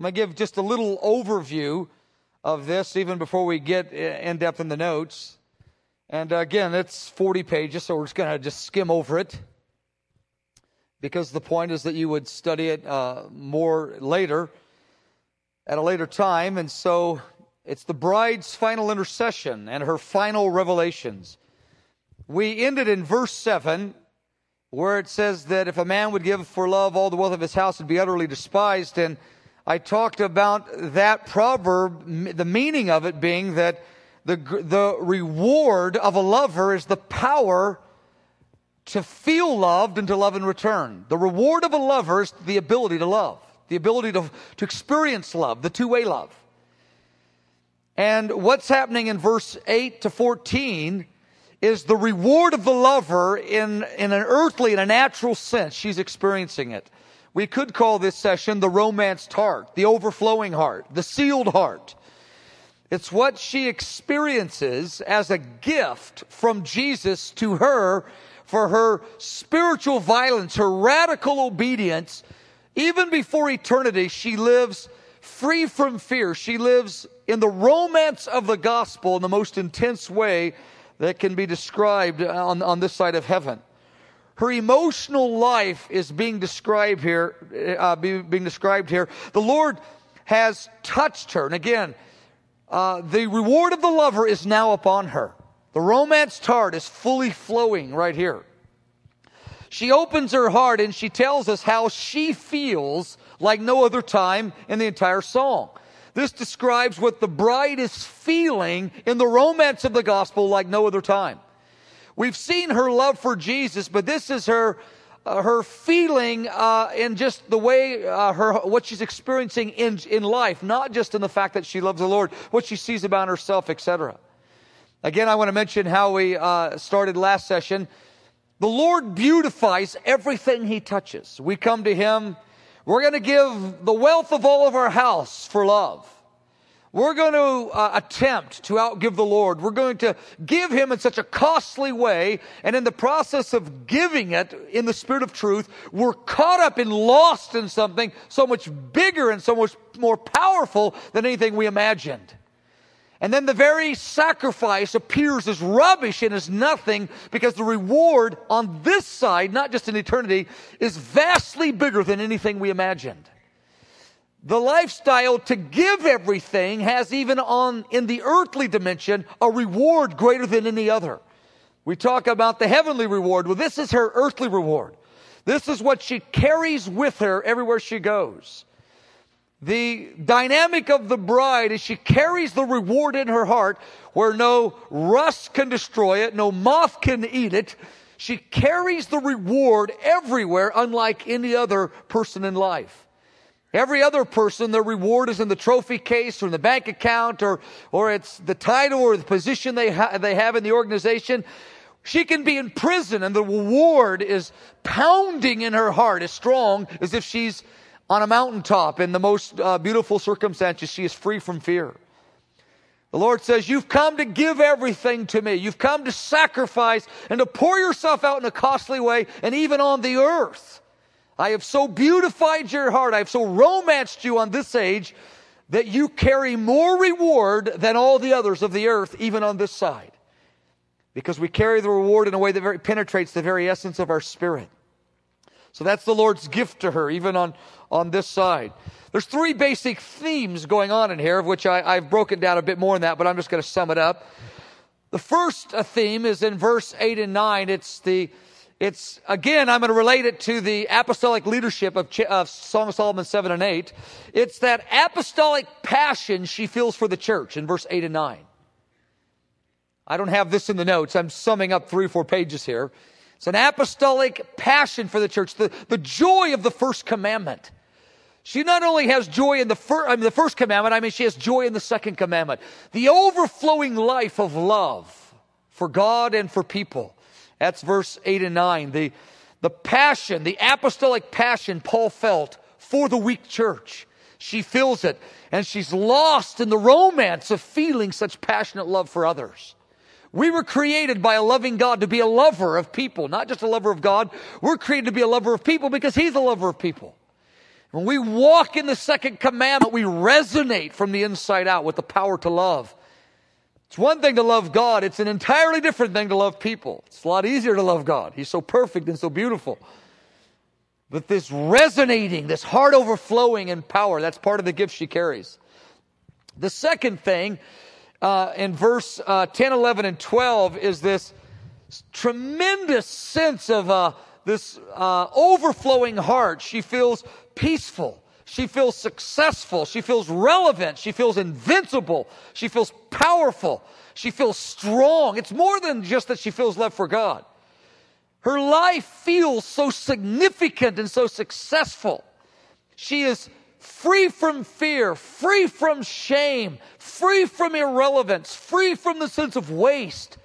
I'm going to give just a little overview of this even before we get in depth in the notes. And again, it's 40 pages, so we're just going to just skim over it because the point is that you would study it uh, more later at a later time. And so it's the bride's final intercession and her final revelations. We ended in verse 7 where it says that if a man would give for love all the wealth of his house and be utterly despised. And I talked about that proverb, the meaning of it being that the, the reward of a lover is the power to feel loved and to love in return. The reward of a lover is the ability to love, the ability to, to experience love, the two way love. And what's happening in verse 8 to 14 is the reward of the lover in, in an earthly, in a natural sense. She's experiencing it. We could call this session the romanced heart, the overflowing heart, the sealed heart. It's what she experiences as a gift from Jesus to her for her spiritual violence, her radical obedience. Even before eternity, she lives free from fear. She lives in the romance of the gospel in the most intense way that can be described on, on this side of heaven. Her emotional life is being described here, uh, being described here. The Lord has touched her. And again, uh, the reward of the lover is now upon her. The romance tart is fully flowing right here. She opens her heart and she tells us how she feels like no other time in the entire song. This describes what the bride is feeling in the romance of the gospel like no other time. We've seen her love for Jesus, but this is her uh, her feeling uh, in just the way uh, her what she's experiencing in in life, not just in the fact that she loves the Lord, what she sees about herself, etc. Again, I want to mention how we uh, started last session. The Lord beautifies everything He touches. We come to Him we're going to give the wealth of all of our house for love. We're going to uh, attempt to outgive the Lord. We're going to give Him in such a costly way. And in the process of giving it in the Spirit of truth, we're caught up and lost in something so much bigger and so much more powerful than anything we imagined. And then the very sacrifice appears as rubbish and as nothing because the reward on this side, not just in eternity, is vastly bigger than anything we imagined. The lifestyle to give everything has even on, in the earthly dimension, a reward greater than any other. We talk about the heavenly reward. Well, this is her earthly reward. This is what she carries with her everywhere she goes. The dynamic of the bride is she carries the reward in her heart where no rust can destroy it, no moth can eat it. She carries the reward everywhere, unlike any other person in life. Every other person, their reward is in the trophy case or in the bank account or, or it's the title or the position they, ha- they have in the organization. She can be in prison and the reward is pounding in her heart as strong as if she's on a mountaintop in the most uh, beautiful circumstances. She is free from fear. The Lord says, You've come to give everything to me. You've come to sacrifice and to pour yourself out in a costly way, and even on the earth. I have so beautified your heart, I have so romanced you on this age that you carry more reward than all the others of the earth, even on this side. Because we carry the reward in a way that very, penetrates the very essence of our spirit. So that's the Lord's gift to her, even on, on this side. There's three basic themes going on in here, of which I, have broken down a bit more than that, but I'm just going to sum it up. The first uh, theme is in verse 8 and 9. It's the, it's, again, I'm going to relate it to the apostolic leadership of, of Song of Solomon 7 and 8. It's that apostolic passion she feels for the church in verse 8 and 9. I don't have this in the notes. I'm summing up three or four pages here. It's an apostolic passion for the church, the, the joy of the first commandment. She not only has joy in the, fir- I mean, the first commandment, I mean, she has joy in the second commandment. The overflowing life of love for God and for people. That's verse 8 and 9. The, the passion, the apostolic passion Paul felt for the weak church. She feels it, and she's lost in the romance of feeling such passionate love for others. We were created by a loving God to be a lover of people, not just a lover of God. We're created to be a lover of people because He's a lover of people. When we walk in the second commandment, we resonate from the inside out with the power to love. It's one thing to love God, it's an entirely different thing to love people. It's a lot easier to love God. He's so perfect and so beautiful. But this resonating, this heart overflowing in power, that's part of the gift she carries. The second thing uh, in verse uh, 10, 11, and 12 is this tremendous sense of uh, this uh, overflowing heart. She feels peaceful. She feels successful. She feels relevant. She feels invincible. She feels powerful. She feels strong. It's more than just that she feels love for God. Her life feels so significant and so successful. She is free from fear, free from shame, free from irrelevance, free from the sense of waste,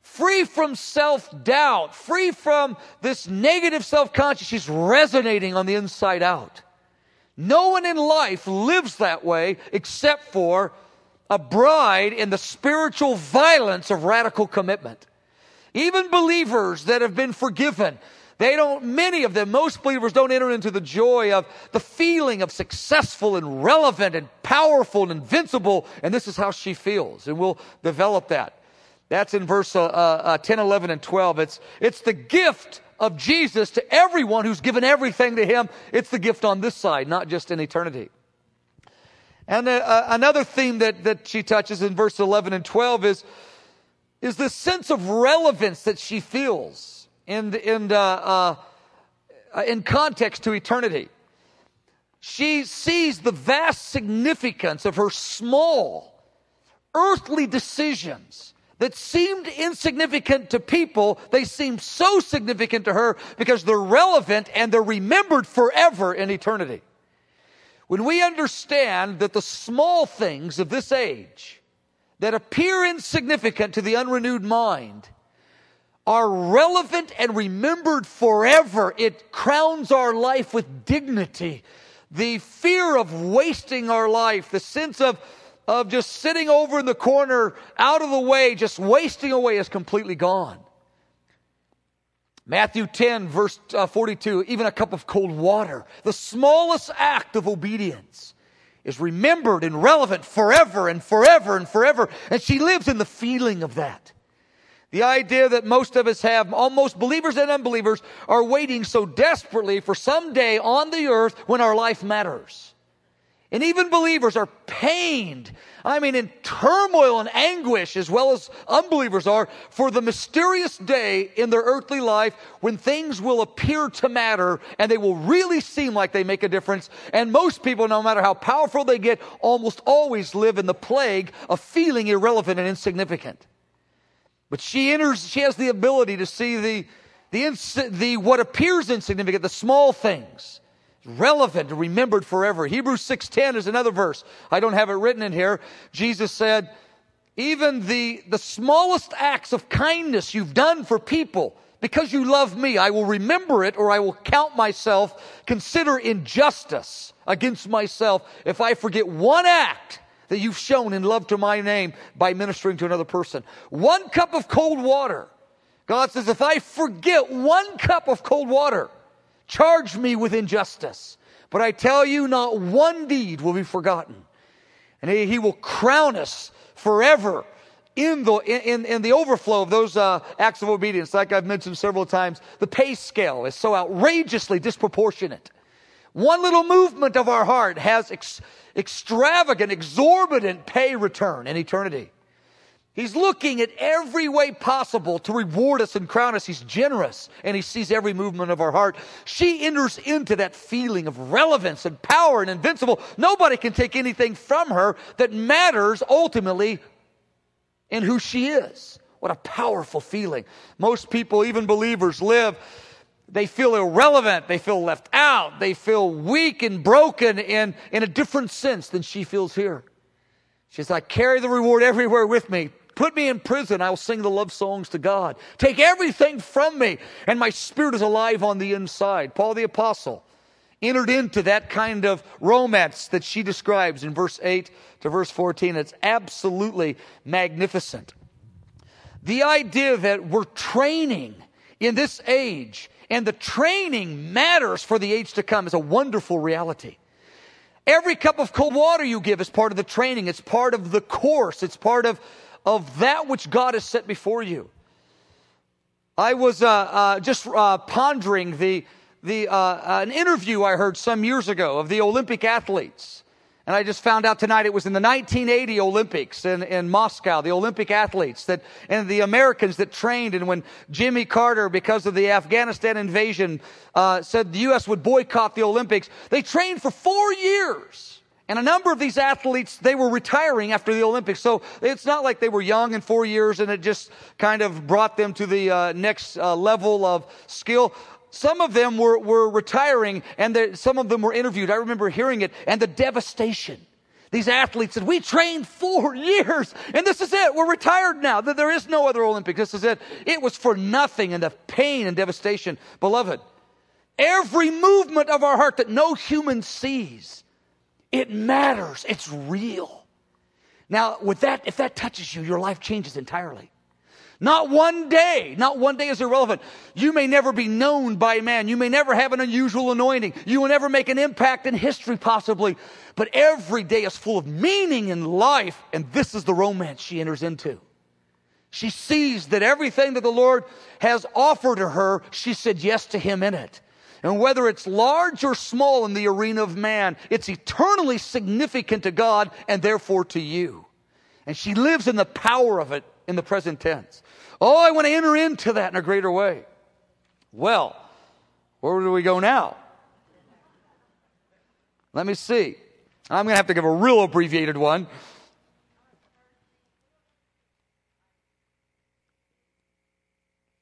free from self doubt, free from this negative self conscious. She's resonating on the inside out. No one in life lives that way except for a bride in the spiritual violence of radical commitment. Even believers that have been forgiven, they don't, many of them, most believers don't enter into the joy of the feeling of successful and relevant and powerful and invincible. And this is how she feels. And we'll develop that. That's in verse uh, uh, 10, 11, and 12. It's, it's the gift of Jesus to everyone who's given everything to him. It's the gift on this side, not just in eternity. And uh, uh another theme that, that she touches in verse 11 and 12 is is the sense of relevance that she feels in, in, uh, uh, uh, in context to eternity. She sees the vast significance of her small earthly decisions that seemed insignificant to people, they seem so significant to her because they're relevant and they're remembered forever in eternity. When we understand that the small things of this age that appear insignificant to the unrenewed mind are relevant and remembered forever. It crowns our life with dignity. The fear of wasting our life, the sense of, of just sitting over in the corner, out of the way, just wasting away is completely gone. Matthew 10, verse uh, 42, even a cup of cold water, the smallest act of obedience is remembered and relevant forever and forever and forever. And she lives in the feeling of that. The idea that most of us have, almost believers and unbelievers, are waiting so desperately for some day on the earth when our life matters. And even believers are pained, I mean, in turmoil and anguish, as well as unbelievers are, for the mysterious day in their earthly life when things will appear to matter and they will really seem like they make a difference. And most people, no matter how powerful they get, almost always live in the plague of feeling irrelevant and insignificant. But she enters, she has the ability to see the, the, the what appears insignificant, the small things relevant and remembered forever. Hebrews 6:10 is another verse. I don't have it written in here. Jesus said, "Even the the smallest acts of kindness you've done for people, because you love me, I will remember it or I will count myself, consider injustice against myself if I forget one act that you've shown in love to my name by ministering to another person. One cup of cold water. God says, if I forget one cup of cold water, Charge me with injustice. But I tell you, not one deed will be forgotten. And he, will crown us forever in the, in, in the overflow of those uh, acts of obedience. Like I've mentioned several times, the pay scale is so outrageously disproportionate. One little movement of our heart has ex- extravagant, exorbitant pay return in eternity. He's looking at every way possible to reward us and crown us. He's generous and he sees every movement of our heart. She enters into that feeling of relevance and power and invincible. Nobody can take anything from her that matters ultimately in who she is. What a powerful feeling. Most people, even believers, live, they feel irrelevant, they feel left out, they feel weak and broken in, in a different sense than she feels here. She says, I carry the reward everywhere with me. Put me in prison, I'll sing the love songs to God. Take everything from me, and my spirit is alive on the inside. Paul the Apostle entered into that kind of romance that she describes in verse 8 to verse 14. It's absolutely magnificent. The idea that we're training in this age And the training matters for the age to come is a wonderful reality. Every cup of cold water you give is part of the training. It's part of the course. It's part of, of that which God has set before you. I was uh, uh, just uh, pondering the, the, uh, an interview I heard some years ago of the Olympic athletes. And I just found out tonight it was in the 1980 Olympics in, in Moscow, the Olympic athletes that, and the Americans that trained. And when Jimmy Carter, because of the Afghanistan invasion, uh, said the U.S. would boycott the Olympics, they trained for four years. And a number of these athletes, they were retiring after the Olympics. So it's not like they were young in four years and it just kind of brought them to the uh, next uh, level of skill. Some of them were, were retiring and some of them were interviewed. I remember hearing it and the devastation. These athletes said, we trained four years and this is it. We're retired now. There is no other Olympics. This is it. It was for nothing and the pain and devastation. Beloved, every movement of our heart that no human sees, it matters. It's real. Now, with that, if that touches you, your life changes entirely. Not one day, not one day is irrelevant. You may never be known by man. You may never have an unusual anointing. You will never make an impact in history, possibly. But every day is full of meaning in life, and this is the romance she enters into. She sees that everything that the Lord has offered to her, she said yes to Him in it. And whether it's large or small in the arena of man, it's eternally significant to God and therefore to you. And she lives in the power of it in the present tense. Oh, I want to enter into that in a greater way. Well, where do we go now? Let me see. I'm going to have to give a real abbreviated one.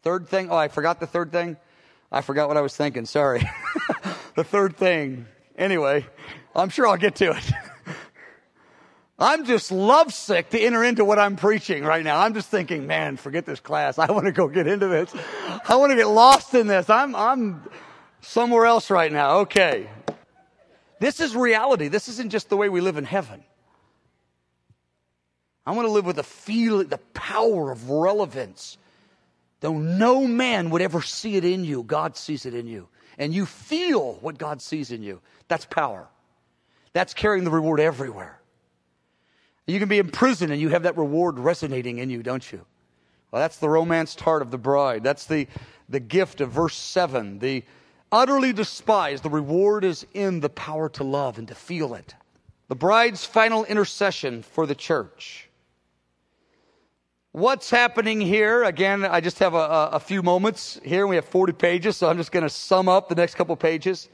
Third thing. Oh, I forgot the third thing. I forgot what I was thinking. Sorry. the third thing. Anyway, I'm sure I'll get to it. I'm just lovesick to enter into what I'm preaching right now. I'm just thinking, man, forget this class. I want to go get into this. I want to get lost in this. I'm, I'm somewhere else right now. Okay. This is reality. This isn't just the way we live in heaven. I want to live with the feeling, the power of relevance. Though no man would ever see it in you, God sees it in you. And you feel what God sees in you. That's power. That's carrying the reward everywhere. You can be in prison and you have that reward resonating in you, don't you? Well, that's the romanced heart of the bride. That's the, the gift of verse 7. The utterly despised, the reward is in the power to love and to feel it. The bride's final intercession for the church. What's happening here? Again, I just have a, a few moments here. We have 40 pages, so I'm just going to sum up the next couple pages.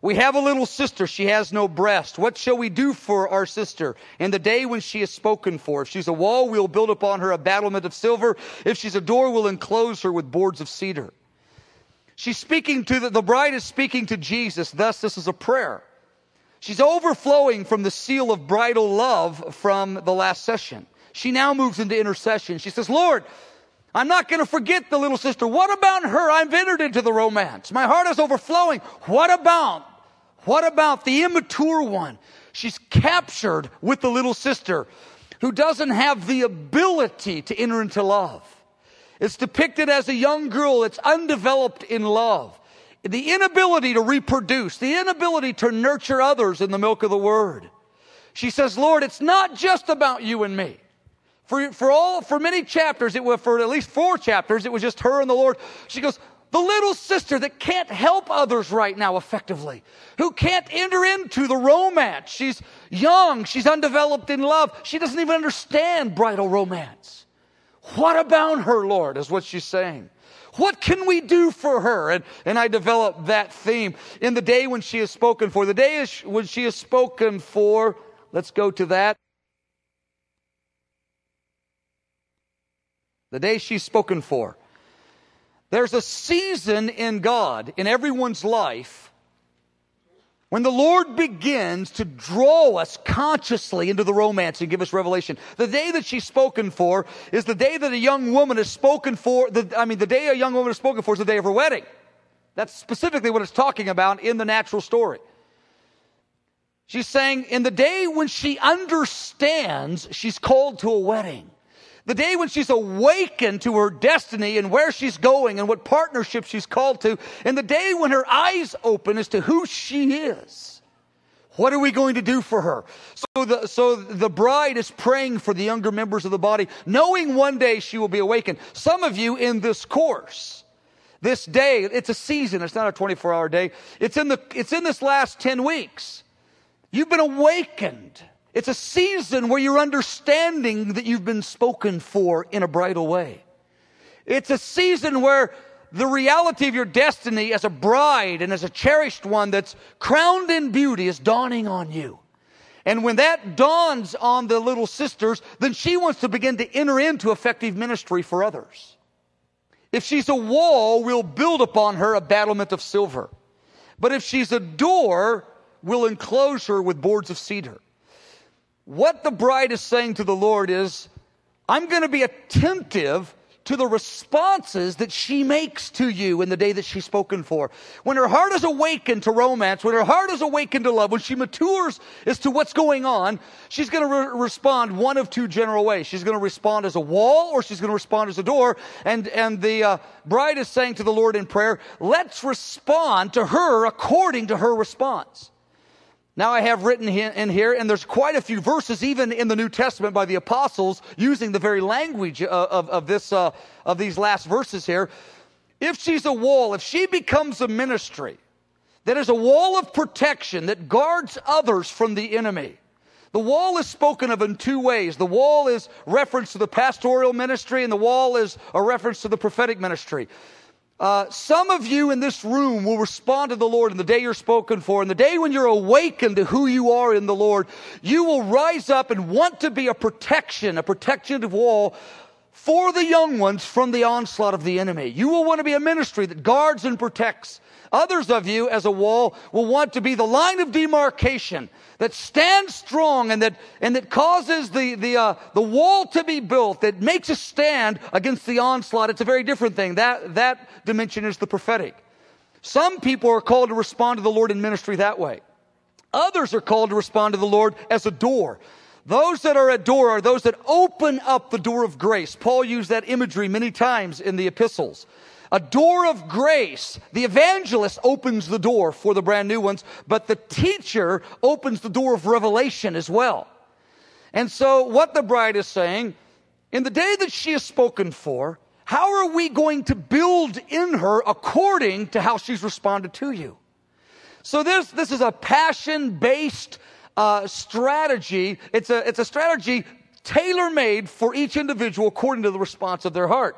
We have a little sister. She has no breast. What shall we do for our sister in the day when she is spoken for? If she's a wall, we'll build upon her a battlement of silver. If she's a door, we'll enclose her with boards of cedar. She's speaking to the, the bride is speaking to Jesus. Thus, this is a prayer. She's overflowing from the seal of bridal love from the last session. She now moves into intercession. She says, Lord, I'm not going to forget the little sister. What about her? I've entered into the romance. My heart is overflowing. What about what about the immature one? She's captured with the little sister who doesn't have the ability to enter into love. It's depicted as a young girl that's undeveloped in love. The inability to reproduce, the inability to nurture others in the milk of the word. She says, Lord, it's not just about you and me. For, for all, for many chapters, it was, for at least four chapters, it was just her and the Lord. She goes, the little sister that can't help others right now effectively, who can't enter into the romance. She's young, she's undeveloped in love, she doesn't even understand bridal romance. What about her, Lord, is what she's saying. What can we do for her? And, and I developed that theme in the day when she is spoken for. The day is when she is spoken for, let's go to that. The day she's spoken for. There's a season in God, in everyone's life, when the Lord begins to draw us consciously into the romance and give us revelation. The day that she's spoken for is the day that a young woman is spoken for. The, I mean, the day a young woman is spoken for is the day of her wedding. That's specifically what it's talking about in the natural story. She's saying, in the day when she understands she's called to a wedding, The day when she's awakened to her destiny and where she's going and what partnership she's called to. And the day when her eyes open as to who she is. What are we going to do for her? So the, so the bride is praying for the younger members of the body, knowing one day she will be awakened. Some of you in this course, this day, it's a season, it's not a 24 hour day. It's in the, it's in this last 10 weeks. You've been awakened. It's a season where you're understanding that you've been spoken for in a bridal way. It's a season where the reality of your destiny as a bride and as a cherished one that's crowned in beauty is dawning on you. And when that dawns on the little sisters, then she wants to begin to enter into effective ministry for others. If she's a wall, we'll build upon her a battlement of silver. But if she's a door, we'll enclose her with boards of cedar. What the bride is saying to the Lord is, I'm going to be attentive to the responses that she makes to you in the day that she's spoken for. When her heart is awakened to romance, when her heart is awakened to love, when she matures as to what's going on, she's going to re- respond one of two general ways. She's going to respond as a wall or she's going to respond as a door. And, and the uh, bride is saying to the Lord in prayer, let's respond to her according to her response. Now I have written in here, and there's quite a few verses, even in the New Testament, by the apostles, using the very language of, of, of this, uh, of these last verses here. If she's a wall, if she becomes a ministry that is a wall of protection that guards others from the enemy, the wall is spoken of in two ways. The wall is reference to the pastoral ministry, and the wall is a reference to the prophetic ministry. Uh, some of you in this room will respond to the Lord in the day you're spoken for, In the day when you're awakened to who you are in the Lord, you will rise up and want to be a protection, a protective wall for the young ones from the onslaught of the enemy. You will want to be a ministry that guards and protects. Others of you, as a wall, will want to be the line of demarcation that stands strong and that, and that causes the, the, uh, the wall to be built, that makes a stand against the onslaught. It's a very different thing. That, that dimension is the prophetic. Some people are called to respond to the Lord in ministry that way. Others are called to respond to the Lord as a door. Those that are a door are those that open up the door of grace. Paul used that imagery many times in the epistles. A door of grace. The evangelist opens the door for the brand new ones, but the teacher opens the door of revelation as well. And so, what the bride is saying, in the day that she is spoken for, how are we going to build in her according to how she's responded to you? So this, this is a passion based uh, strategy. It's a, it's a strategy tailor made for each individual according to the response of their heart.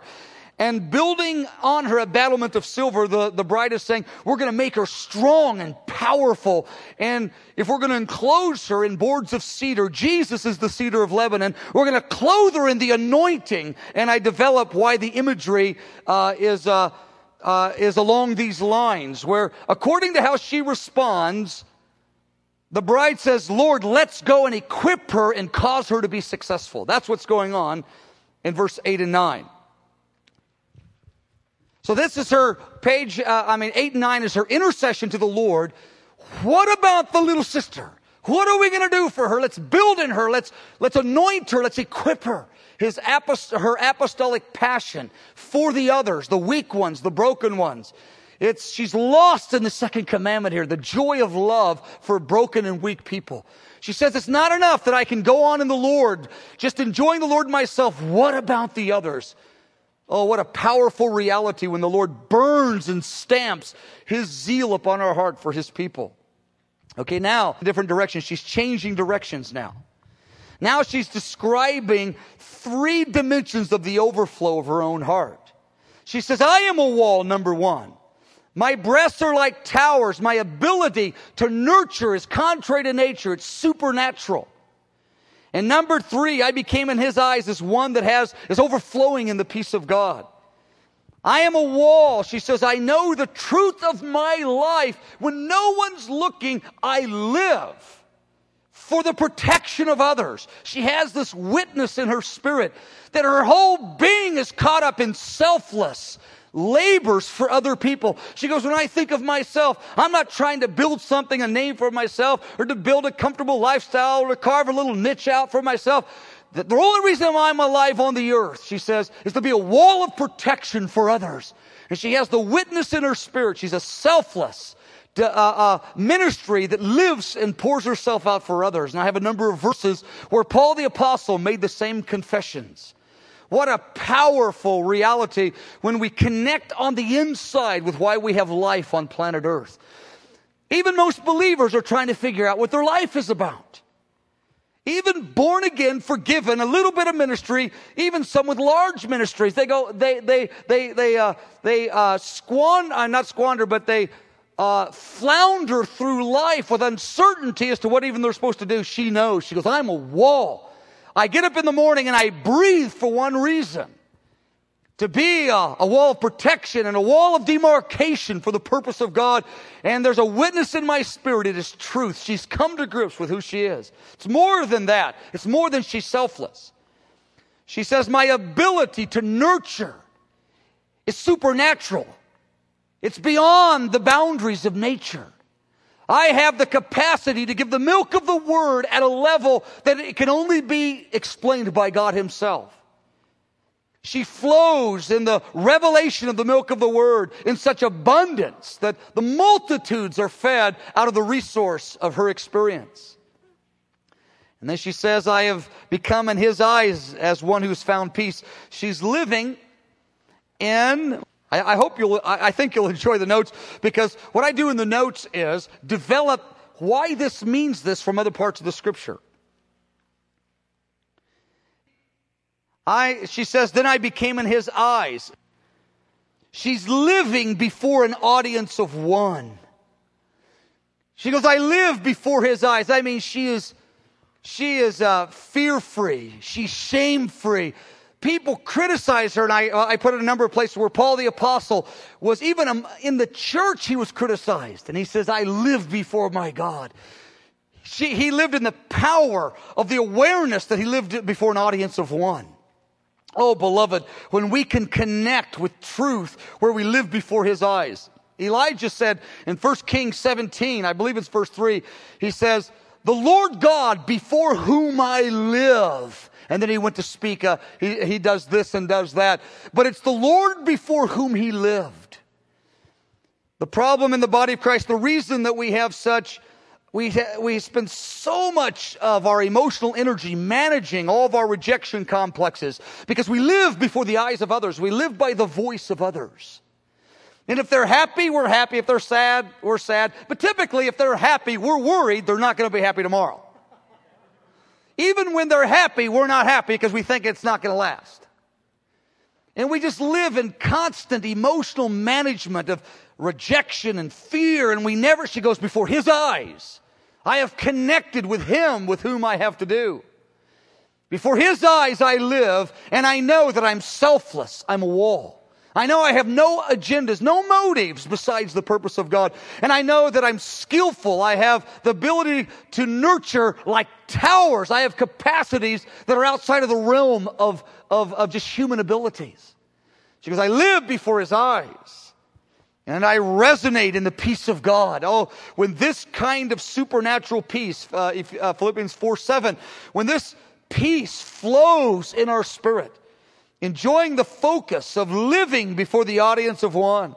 And building on her a battlement of silver, the, the bride is saying, we're going to make her strong and powerful. And if we're going to enclose her in boards of cedar, Jesus is the cedar of Lebanon. We're going to clothe her in the anointing. And I develop why the imagery uh, is, uh, uh, is along these lines, where according to how she responds, the bride says, Lord, let's go and equip her and cause her to be successful. That's what's going on in verse 8 and 9. So this is her page, uh, I mean, 8 and 9 is her intercession to the Lord. What about the little sister? What are we going to do for her? Let's build in her. Let's, let's anoint her. Let's equip her. His apost- her apostolic passion for the others, the weak ones, the broken ones. It's, she's lost in the second commandment here, the joy of love for broken and weak people. She says, it's not enough that I can go on in the Lord, just enjoying the Lord myself. What about the others? Oh, what a powerful reality when the Lord burns and stamps his zeal upon our heart for his people. Okay, now, different directions. She's changing directions now. Now she's describing three dimensions of the overflow of her own heart. She says, I am a wall, number one. My breasts are like towers. My ability to nurture is contrary to nature. It's supernatural. And number three, I became in his eyes as one that has, is overflowing in the peace of God. I am a wall. She says, I know the truth of my life. When no one's looking, I live for the protection of others. She has this witness in her spirit that her whole being is caught up in selfless, labors for other people. She goes, When I think of myself, I'm not trying to build something, a name for myself, or to build a comfortable lifestyle, or to carve a little niche out for myself. the only reason I'm alive on the earth, she says, is to be a wall of protection for others. And she has the witness in her spirit. She's a selfless uh, uh, ministry that lives and pours herself out for others. And I have a number of verses where Paul the Apostle made the same confessions. What a powerful reality when we connect on the inside with why we have life on planet Earth. Even most believers are trying to figure out what their life is about. Even born again, forgiven, a little bit of ministry, even some with large ministries, they go, they, they, they, they, uh, they uh, squander, uh, not squander, but they uh, flounder through life with uncertainty as to what even they're supposed to do. She knows. She goes, I'm a wall. I get up in the morning and I breathe for one reason to be a, a, wall of protection and a wall of demarcation for the purpose of God. And there's a witness in my spirit. It is truth. She's come to grips with who she is. It's more than that. It's more than she's selfless. She says, my ability to nurture is supernatural. It's beyond the boundaries of nature. I have the capacity to give the milk of the word at a level that it can only be explained by God himself. She flows in the revelation of the milk of the word in such abundance that the multitudes are fed out of the resource of her experience. And then she says, I have become in his eyes as one who's found peace. She's living in I, I hope you'll, I, I think you'll enjoy the notes because what I do in the notes is develop why this means this from other parts of the scripture. I, she says, then I became in his eyes. She's living before an audience of one. She goes, I live before his eyes. I mean, she is, she is uh, fear free. She's shame free. People criticize her, and I, uh, I put it a number of places where Paul the apostle was even um, in the church, he was criticized. And he says, I live before my God. She, he lived in the power of the awareness that he lived before an audience of one. Oh, beloved, when we can connect with truth where we live before his eyes. Elijah said in 1 Kings 17, I believe it's verse 3, he says, The Lord God before whom I live. And then he went to speak, uh, he, he does this and does that. But it's the Lord before whom he lived. The problem in the body of Christ, the reason that we have such we, we spend so much of our emotional energy managing all of our rejection complexes because we live before the eyes of others. We live by the voice of others. And if they're happy, we're happy. If they're sad, we're sad. But typically, if they're happy, we're worried they're not going to be happy tomorrow. Even when they're happy, we're not happy because we think it's not going to last. And we just live in constant emotional management of rejection and fear, and we never, she goes, before his eyes. I have connected with him with whom I have to do. Before his eyes I live, and I know that I'm selfless. I'm a wall. I know I have no agendas, no motives besides the purpose of God. And I know that I'm skillful. I have the ability to nurture like towers. I have capacities that are outside of the realm of, of, of just human abilities. Because I live before his eyes. And I resonate in the peace of God. Oh, when this kind of supernatural peace, uh, if, uh, Philippians 4 7, when this peace flows in our spirit, enjoying the focus of living before the audience of one.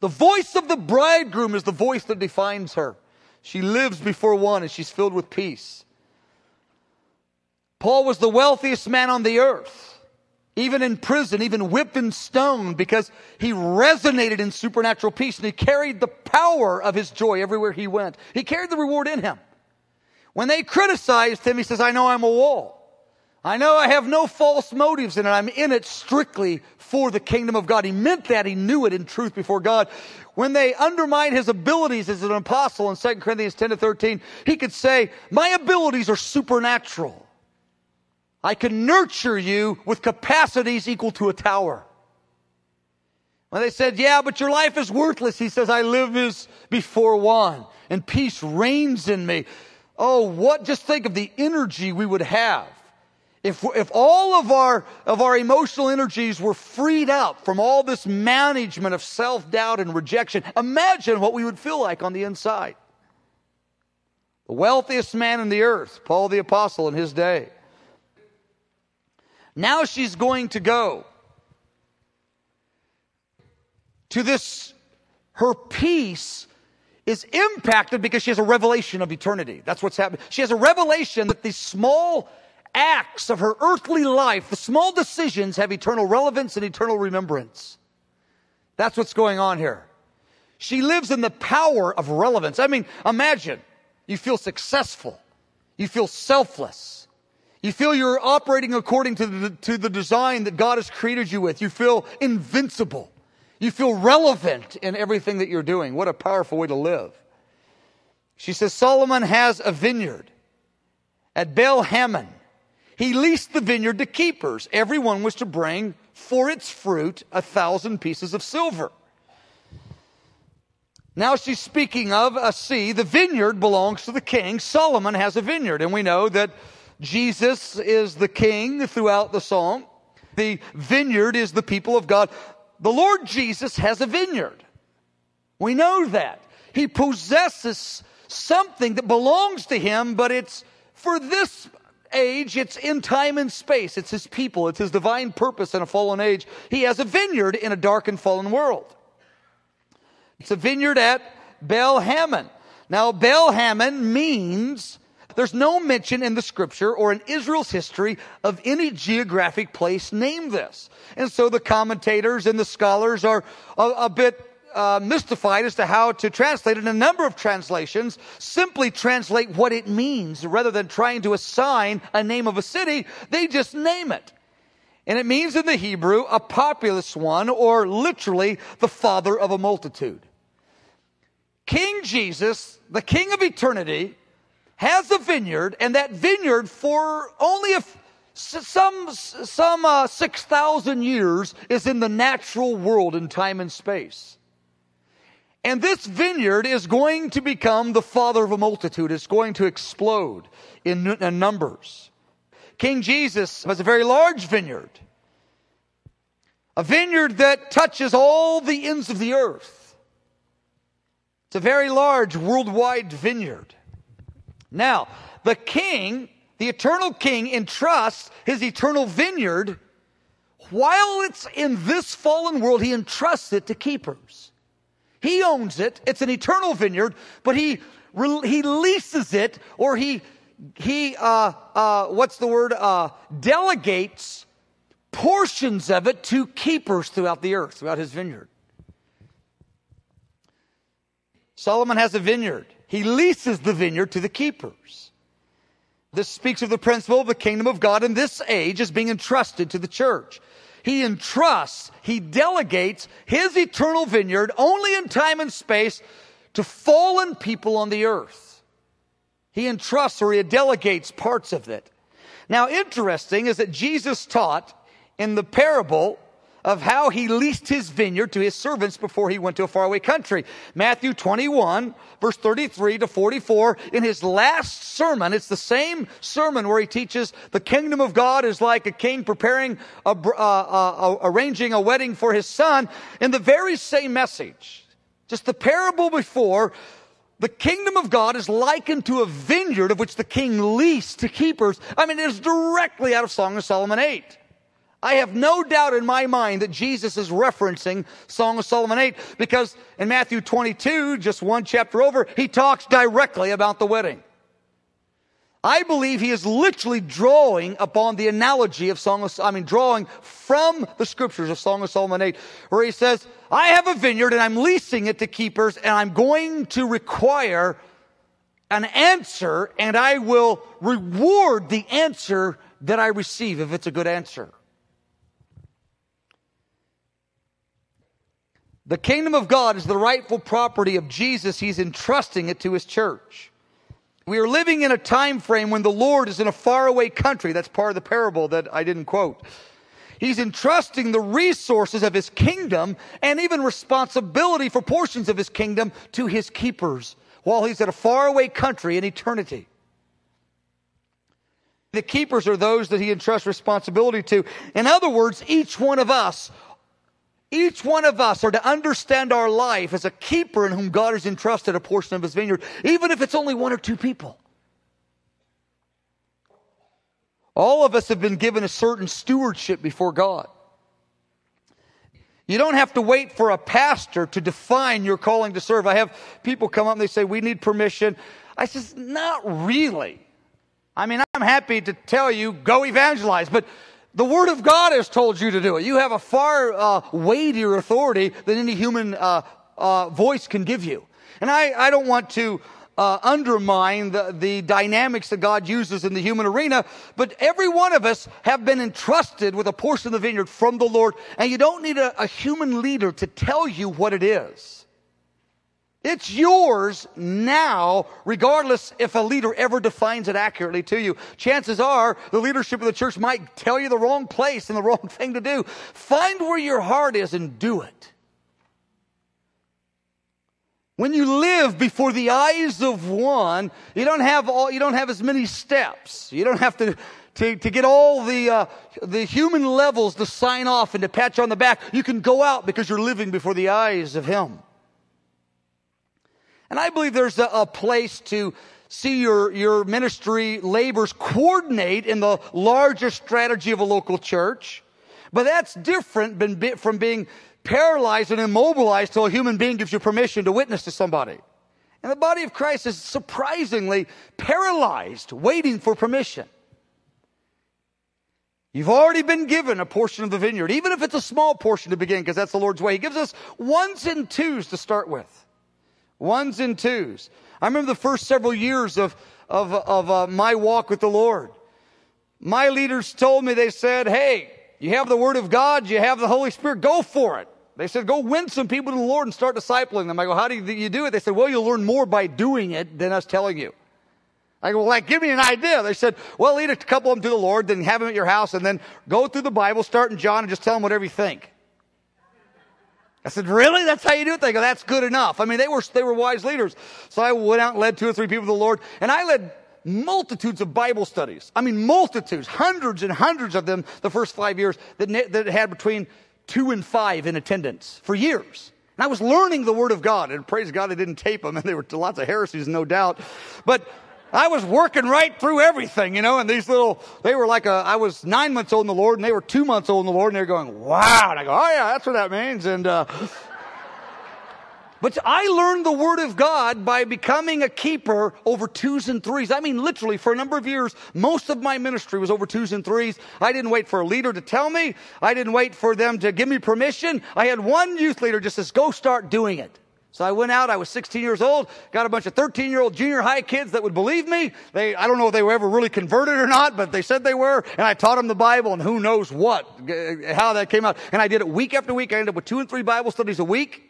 The voice of the bridegroom is the voice that defines her. She lives before one and she's filled with peace. Paul was the wealthiest man on the earth even in prison, even whipped and stoned because he resonated in supernatural peace and he carried the power of his joy everywhere he went. He carried the reward in him. When they criticized him, he says, I know I'm a wall. I know I have no false motives in it. I'm in it strictly for the kingdom of God. He meant that. He knew it in truth before God. When they undermined his abilities as an apostle in 2 Corinthians 10 to 13, he could say, my abilities are supernatural. I can nurture you with capacities equal to a tower. When they said, Yeah, but your life is worthless, he says, I live as before one, and peace reigns in me. Oh, what, just think of the energy we would have. If, if all of our, of our emotional energies were freed up from all this management of self doubt and rejection, imagine what we would feel like on the inside. The wealthiest man in the earth, Paul the Apostle in his day, Now she's going to go to this, her peace is impacted because she has a revelation of eternity. That's what's happening. She has a revelation that these small acts of her earthly life, the small decisions have eternal relevance and eternal remembrance. That's what's going on here. She lives in the power of relevance. I mean, imagine you feel successful. You feel selfless. You feel you're operating according to the, to the design that God has created you with. You feel invincible. You feel relevant in everything that you're doing. What a powerful way to live. She says Solomon has a vineyard at Baal Hamon. He leased the vineyard to keepers. Everyone was to bring for its fruit a thousand pieces of silver. Now she's speaking of a sea. The vineyard belongs to the king. Solomon has a vineyard. And we know that Jesus is the king throughout the song. The vineyard is the people of God. The Lord Jesus has a vineyard. We know that. He possesses something that belongs to him, but it's for this age, it's in time and space. It's his people, it's his divine purpose in a fallen age. He has a vineyard in a dark and fallen world. It's a vineyard at Baal Hamon. Now, Baal Hamon means there's no mention in the scripture or in Israel's history of any geographic place named this. And so the commentators and the scholars are a, a bit uh, mystified as to how to translate it. And a number of translations simply translate what it means rather than trying to assign a name of a city, they just name it. And it means in the Hebrew a populous one or literally the father of a multitude. King Jesus, the King of eternity, has a vineyard, and that vineyard for only a, some, some uh, 6,000 years is in the natural world in time and space. And this vineyard is going to become the father of a multitude. It's going to explode in, in uh, numbers. King Jesus has a very large vineyard. A vineyard that touches all the ends of the earth. It's a very large worldwide vineyard. Now, the king, the eternal king, entrusts his eternal vineyard. While it's in this fallen world, he entrusts it to keepers. He owns it. It's an eternal vineyard, but he, he leases it or he, he uh, uh, what's the word? Uh, delegates portions of it to keepers throughout the earth, throughout his vineyard. Solomon has a vineyard. He leases the vineyard to the keepers. This speaks of the principle of the kingdom of God in this age as being entrusted to the church. He entrusts, he delegates his eternal vineyard only in time and space to fallen people on the earth. He entrusts or he delegates parts of it. Now, interesting is that Jesus taught in the parable of how he leased his vineyard to his servants before he went to a faraway country. Matthew 21, verse 33 to 44, in his last sermon, it's the same sermon where he teaches the kingdom of God is like a king preparing, a, uh, uh, arranging a wedding for his son. In the very same message, just the parable before, the kingdom of God is likened to a vineyard of which the king leased to keepers. I mean, it is directly out of Song of Solomon 8. I have no doubt in my mind that Jesus is referencing Song of Solomon 8 because in Matthew 22, just one chapter over, he talks directly about the wedding. I believe he is literally drawing upon the analogy of Song of, I mean, drawing from the scriptures of Song of Solomon 8, where he says, I have a vineyard and I'm leasing it to keepers and I'm going to require an answer and I will reward the answer that I receive if it's a good answer. The kingdom of God is the rightful property of Jesus. He's entrusting it to his church. We are living in a time frame when the Lord is in a faraway country. That's part of the parable that I didn't quote. He's entrusting the resources of his kingdom and even responsibility for portions of his kingdom to his keepers while he's in a faraway country in eternity. The keepers are those that he entrusts responsibility to. In other words, each one of us each one of us are to understand our life as a keeper in whom God has entrusted a portion of his vineyard, even if it's only one or two people. All of us have been given a certain stewardship before God. You don't have to wait for a pastor to define your calling to serve. I have people come up and they say, We need permission. I says, Not really. I mean, I'm happy to tell you, go evangelize, but the Word of God has told you to do it. You have a far uh, weightier authority than any human uh, uh, voice can give you. And I, I don't want to uh, undermine the, the dynamics that God uses in the human arena, but every one of us have been entrusted with a portion of the vineyard from the Lord, and you don't need a, a human leader to tell you what it is. It's yours now, regardless if a leader ever defines it accurately to you. Chances are the leadership of the church might tell you the wrong place and the wrong thing to do. Find where your heart is and do it. When you live before the eyes of one, you don't have all, you don't have as many steps. You don't have to, to, to get all the, uh, the human levels to sign off and to pat you on the back. You can go out because you're living before the eyes of Him. And I believe there's a, a place to see your, your ministry labors coordinate in the larger strategy of a local church. But that's different from being paralyzed and immobilized till a human being gives you permission to witness to somebody. And the body of Christ is surprisingly paralyzed, waiting for permission. You've already been given a portion of the vineyard, even if it's a small portion to begin, because that's the Lord's way. He gives us ones and twos to start with. Ones and twos. I remember the first several years of, of, of uh, my walk with the Lord. My leaders told me, they said, hey, you have the Word of God, you have the Holy Spirit, go for it. They said, go win some people to the Lord and start discipling them. I go, how do you do it? They said, well, you'll learn more by doing it than us telling you. I go, well, like, give me an idea. They said, well, lead a couple of them to the Lord, then have them at your house, and then go through the Bible, start in John, and just tell them whatever you think. I said, really? That's how you do it? They go, that's good enough. I mean, they were, they were wise leaders. So I went out and led two or three people to the Lord, and I led multitudes of Bible studies. I mean, multitudes, hundreds and hundreds of them the first five years that, that had between two and five in attendance for years. And I was learning the Word of God, and praise God they didn't tape them, and there were lots of heresies, no doubt. But I was working right through everything, you know, and these little, they were like a, I was nine months old in the Lord, and they were two months old in the Lord, and they're going, wow. And I go, oh yeah, that's what that means. And, uh, but I learned the Word of God by becoming a keeper over twos and threes. I mean, literally, for a number of years, most of my ministry was over twos and threes. I didn't wait for a leader to tell me. I didn't wait for them to give me permission. I had one youth leader just says, go start doing it. So I went out, I was 16 years old, got a bunch of 13 year old junior high kids that would believe me. They, I don't know if they were ever really converted or not, but they said they were. And I taught them the Bible and who knows what, how that came out. And I did it week after week. I ended up with two and three Bible studies a week.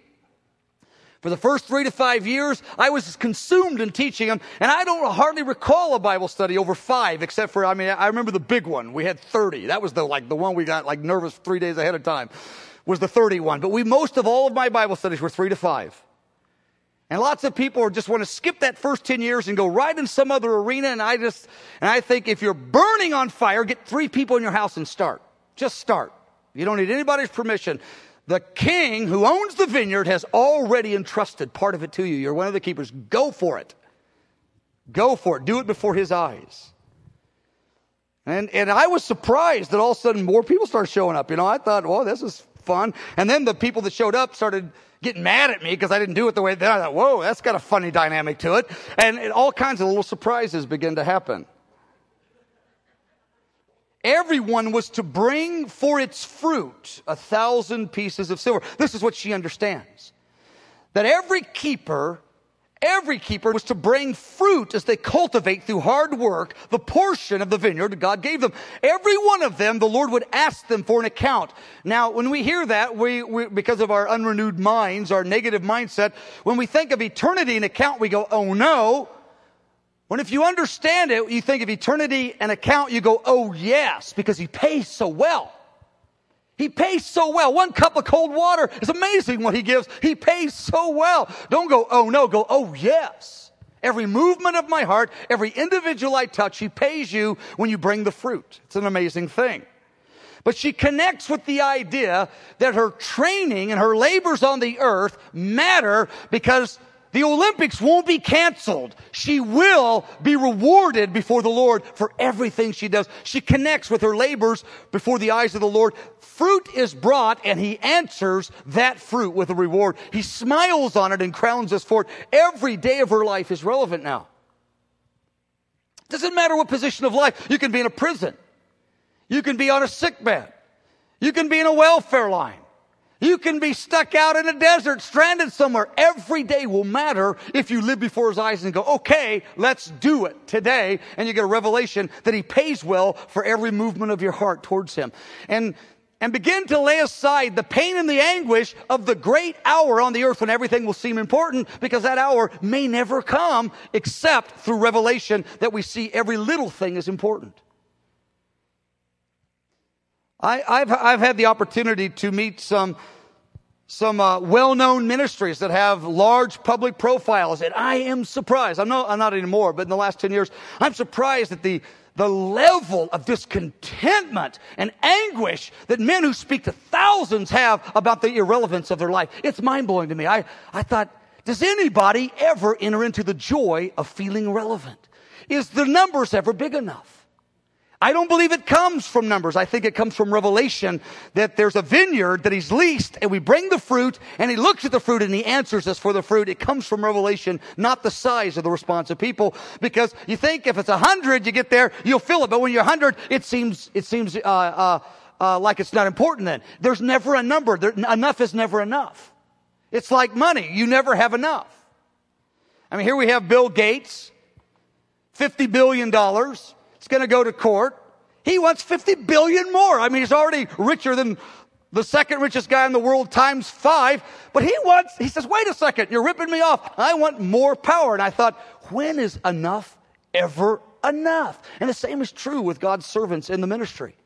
For the first three to five years, I was consumed in teaching them, and I don't hardly recall a Bible study over five, except for, I mean, I remember the big one. We had 30. That was the, like, the one we got, like, nervous three days ahead of time, was the 31. But we, most of all of my Bible studies were three to five. And lots of people just want to skip that first 10 years and go right in some other arena. And I just, and I think if you're burning on fire, get three people in your house and start. Just start. You don't need anybody's permission. The king who owns the vineyard has already entrusted part of it to you. You're one of the keepers. Go for it. Go for it. Do it before his eyes. And, and I was surprised that all of a sudden more people started showing up. You know, I thought, well, this is fun. And then the people that showed up started getting mad at me because I didn't do it the way that I thought, whoa, that's got a funny dynamic to it. And it, all kinds of little surprises begin to happen everyone was to bring for its fruit a thousand pieces of silver. This is what she understands. That every keeper, every keeper was to bring fruit as they cultivate through hard work the portion of the vineyard God gave them. Every one of them, the Lord would ask them for an account. Now, when we hear that, we, we because of our unrenewed minds, our negative mindset, when we think of eternity and account, we go, oh no, when if you understand it, you think of eternity and account, you go, oh yes, because he pays so well. He pays so well. One cup of cold water is amazing what he gives. He pays so well. Don't go, oh no, go, oh yes. Every movement of my heart, every individual I touch, he pays you when you bring the fruit. It's an amazing thing. But she connects with the idea that her training and her labors on the earth matter because The Olympics won't be canceled. She will be rewarded before the Lord for everything she does. She connects with her labors before the eyes of the Lord. Fruit is brought and he answers that fruit with a reward. He smiles on it and crowns us for it. Every day of her life is relevant now. Doesn't matter what position of life. You can be in a prison. You can be on a sick bed. You can be in a welfare line. You can be stuck out in a desert, stranded somewhere. Every day will matter if you live before his eyes and go, okay, let's do it today. And you get a revelation that he pays well for every movement of your heart towards him. And and begin to lay aside the pain and the anguish of the great hour on the earth when everything will seem important because that hour may never come except through revelation that we see every little thing is important. I, have I've had the opportunity to meet some, some uh, well-known ministries that have large public profiles, and I am surprised. I'm not, I'm not anymore, but in the last 10 years, I'm surprised at the, the level of discontentment and anguish that men who speak to thousands have about the irrelevance of their life. It's mind-blowing to me. I, I thought, does anybody ever enter into the joy of feeling relevant? Is the numbers ever big enough? I don't believe it comes from numbers. I think it comes from revelation that there's a vineyard that he's leased and we bring the fruit and he looks at the fruit and he answers us for the fruit. It comes from revelation, not the size of the response of people. Because you think if it's a hundred, you get there, you'll feel it. But when you're a hundred, it seems, it seems, uh, uh, uh, like it's not important then. There's never a number. There, enough is never enough. It's like money. You never have enough. I mean, here we have Bill Gates, $50 billion. He's going to go to court. He wants 50 billion more. I mean, he's already richer than the second richest guy in the world times five, but he wants, he says, wait a second, you're ripping me off. I want more power. And I thought, when is enough ever enough? And the same is true with God's servants in the ministry.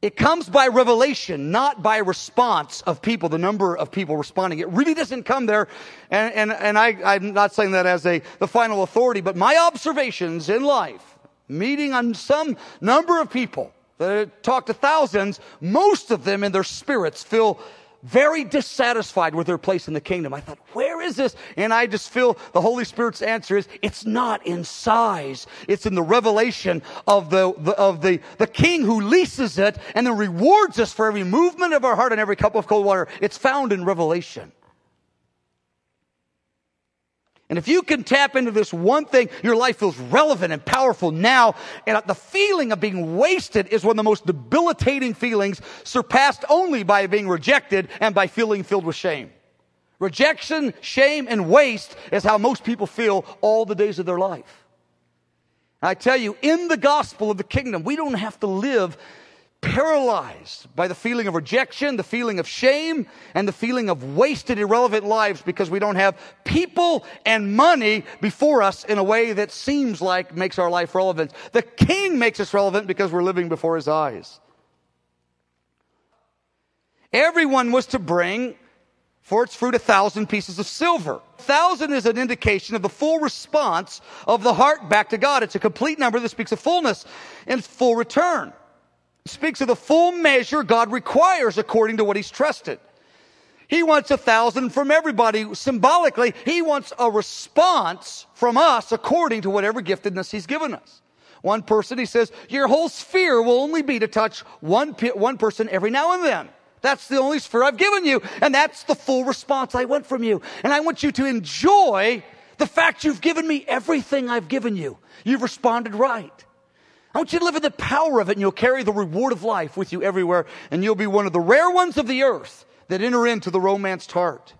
It comes by revelation, not by response of people, the number of people responding. It really doesn't come there. And, and, and I, I'm not saying that as a, the final authority, but my observations in life meeting on some number of people that talk to thousands, most of them in their spirits feel very dissatisfied with their place in the kingdom. I thought, where is this? And I just feel the Holy Spirit's answer is, it's not in size. It's in the revelation of the, the, of the, the king who leases it and then rewards us for every movement of our heart and every cup of cold water. It's found in revelation. And if you can tap into this one thing, your life feels relevant and powerful now. And the feeling of being wasted is one of the most debilitating feelings, surpassed only by being rejected and by feeling filled with shame. Rejection, shame, and waste is how most people feel all the days of their life. I tell you, in the gospel of the kingdom, we don't have to live paralyzed by the feeling of rejection, the feeling of shame, and the feeling of wasted, irrelevant lives because we don't have people and money before us in a way that seems like makes our life relevant. The king makes us relevant because we're living before his eyes. Everyone was to bring for its fruit a thousand pieces of silver. Thousand is an indication of the full response of the heart back to God. It's a complete number that speaks of fullness and full return speaks of the full measure God requires according to what he's trusted. He wants a thousand from everybody. Symbolically, he wants a response from us according to whatever giftedness he's given us. One person, he says, your whole sphere will only be to touch one, one person every now and then. That's the only sphere I've given you. And that's the full response I want from you. And I want you to enjoy the fact you've given me everything I've given you. You've responded right. I want you to live in the power of it and you'll carry the reward of life with you everywhere and you'll be one of the rare ones of the earth that enter into the romanced heart.